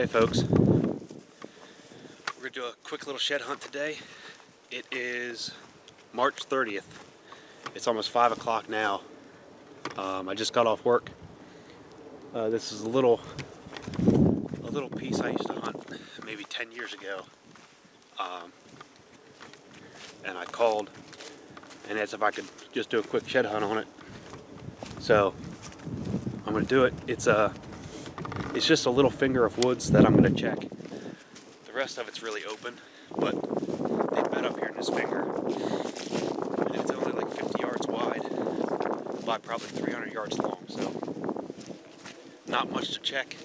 Hey folks, we're gonna do a quick little shed hunt today. It is March 30th. It's almost five o'clock now. Um, I just got off work. Uh, this is a little, a little piece I used to hunt maybe 10 years ago. Um, and I called and asked if I could just do a quick shed hunt on it. So I'm gonna do it. It's a, uh, it's just a little finger of woods that I'm gonna check. The rest of it's really open, but they bed up here in this finger. And it's only like 50 yards wide by probably 300 yards long, so not much to check.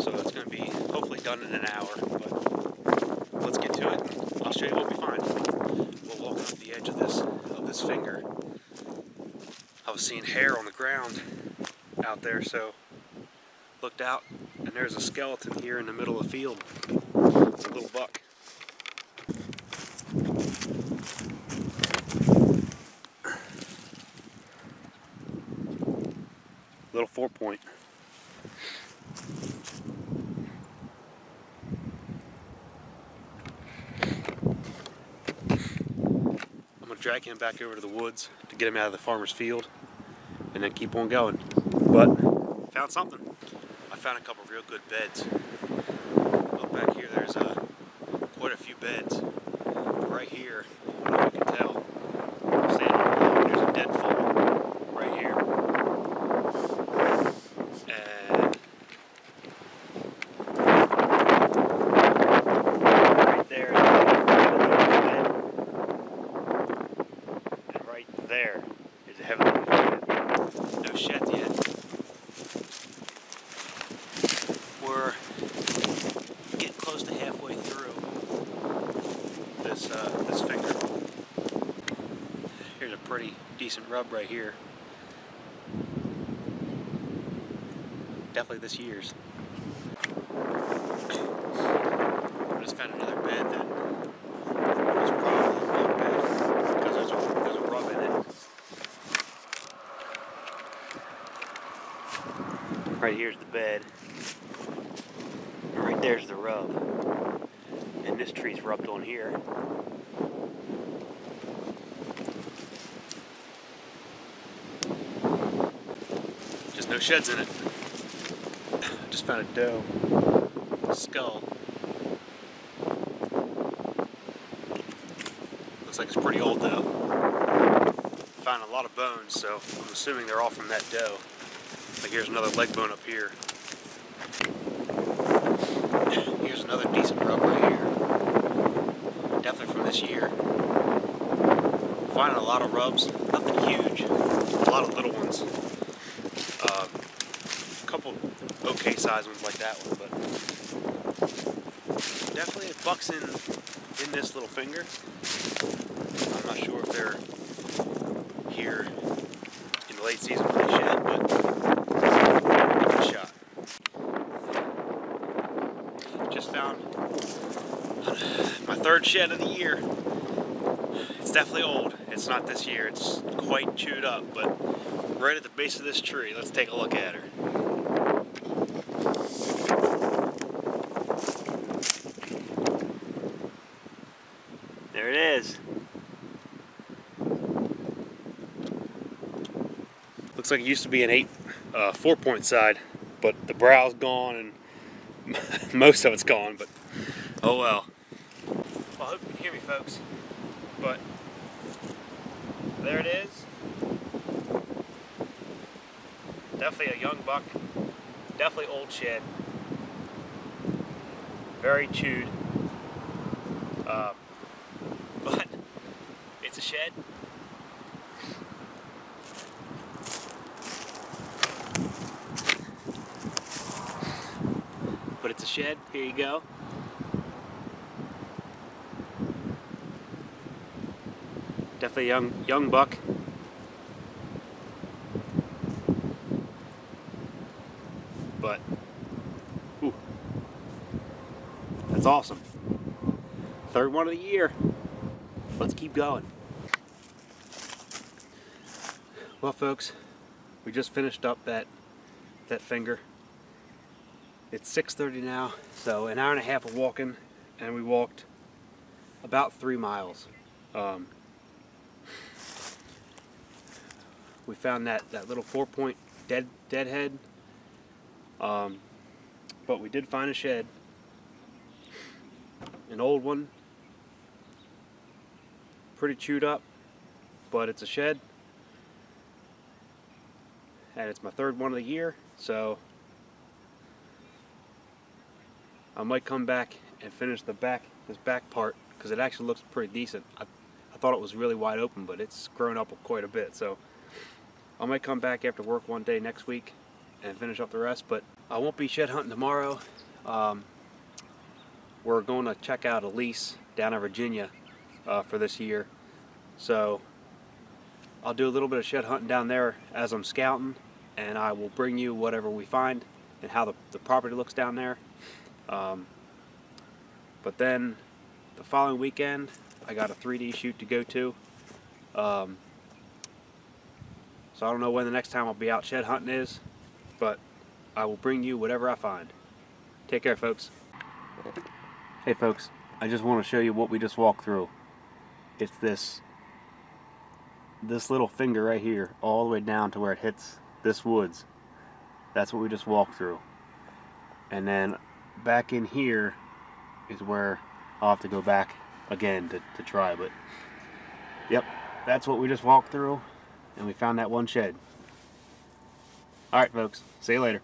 So that's gonna be hopefully done in an hour, but let's get to it. I'll show you what we find. We'll walk up the edge of this of this finger. I was seeing hair on the ground out there, so looked out and there's a skeleton here in the middle of the field. It's a little buck. Little four point. I'm gonna drag him back over to the woods to get him out of the farmer's field and then keep on going. But found something. Found a couple real good beds. Up back here there's uh, quite a few beds. Right here, I don't know if you can tell, there's a deadfall right here. And right there is a bed. And right there is a heavily used bed. No sheds yet. We're getting close to halfway through this uh, this finger. Here's a pretty decent rub right here. Definitely this year's. I just found another bed that was probably bunk bed because there's a, there's a rub in it. Right here's the bed. Right there's the rub. And this tree's rubbed on here. Just no sheds in it. Just found a doe. Skull. Looks like it's pretty old though. Found a lot of bones, so I'm assuming they're all from that doe. Like here's another leg bone up here. Here's another decent rub right here. Definitely from this year. Finding a lot of rubs, nothing huge. A lot of little ones. Uh, a couple okay sized ones like that one, but definitely a buck's in in this little finger. I'm not sure if they're here in the late season when they shed, but it a shot. Just found my third shed of the year. It's definitely old. It's not this year. It's quite chewed up, but right at the base of this tree. Let's take a look at her. There it is. Looks like it used to be an eight, uh, four point side, but the brow's gone and most of it's gone, but oh well. Well, I hope you can hear me, folks. But there it is. Definitely a young buck. Definitely old shed. Very chewed. Uh, but it's a shed. But it's a shed. Here you go. Definitely young young buck. But ooh, that's awesome. Third one of the year. Let's keep going. Well, folks, we just finished up that that finger. It's 6.30 now, so an hour and a half of walking, and we walked about three miles. Um, we found that, that little four point dead deadhead. Um, but we did find a shed. An old one. Pretty chewed up, but it's a shed. And it's my third one of the year, so I might come back and finish the back this back part because it actually looks pretty decent. I, I thought it was really wide open, but it's grown up quite a bit. So I might come back after work one day next week and finish up the rest. But I won't be shed hunting tomorrow. Um, we're going to check out a lease down in Virginia uh, for this year. So I'll do a little bit of shed hunting down there as I'm scouting and I will bring you whatever we find and how the, the property looks down there. Um, but then the following weekend, I got a 3D shoot to go to. Um, so I don't know when the next time I'll be out shed hunting is, but I will bring you whatever I find. Take care, folks. Hey, folks, I just want to show you what we just walked through. It's this this little finger right here, all the way down to where it hits this woods. That's what we just walked through. And then back in here is where I'll have to go back again to, to try. But yep, that's what we just walked through and we found that one shed. Alright folks, see you later.